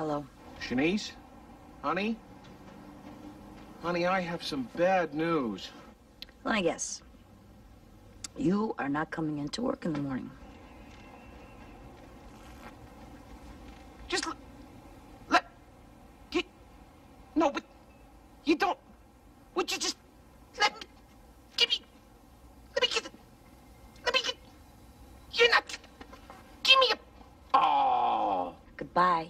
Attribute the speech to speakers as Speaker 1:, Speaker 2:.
Speaker 1: Hello.
Speaker 2: Chanice? Honey? Honey, I have some bad news.
Speaker 1: Let I guess. You are not coming in to work in the morning.
Speaker 2: Just let... let you, no, but you don't... Would you just... Let me... Give me... Let me get... Let me get... You're not... Give me a... Oh.
Speaker 1: Goodbye.